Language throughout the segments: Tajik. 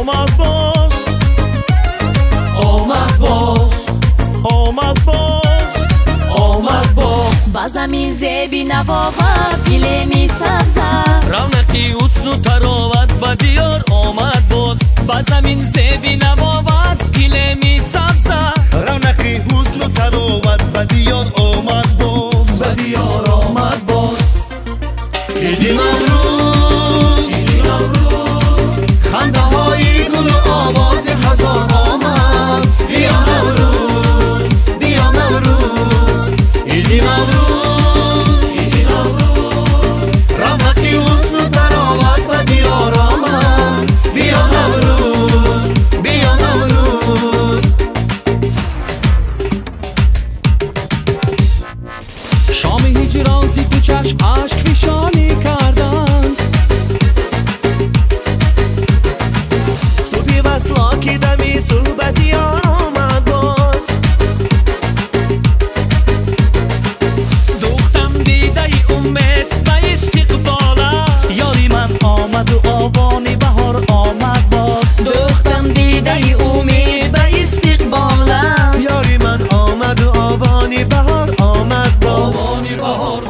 омад боз омад боз омад боз омад боз ба замин зеби навова гилеми сабза равнақи ҳусну тароват ба диёр омад боз. Ба замин зеби навоват гилеми сабза شیرازی تو چشم عشق فشانی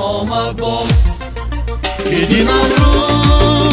омад боз идинам рӯз